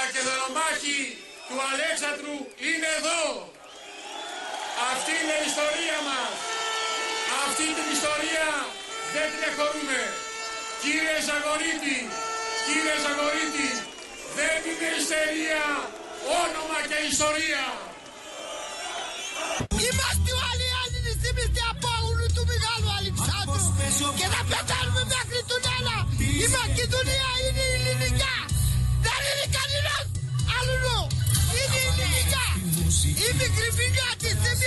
μακεδονομάχοι του Αλέξανδρου είναι εδώ. Αυτή είναι η ιστορία μας. Αυτή την ιστορία δεν την εχωρούμε. Κύριε Ζαγορίτη, κύριε Ζαγορίτη, δεν είναι ιστερία, όνομα και ιστορία. Είμαστε όλοι Έλληνες θυμιστοί από αγούνου του Μεγάλου Αλεξάνδρου και θα πεθάνουμε μέχρι τον ένα. Η Μακεδονία If you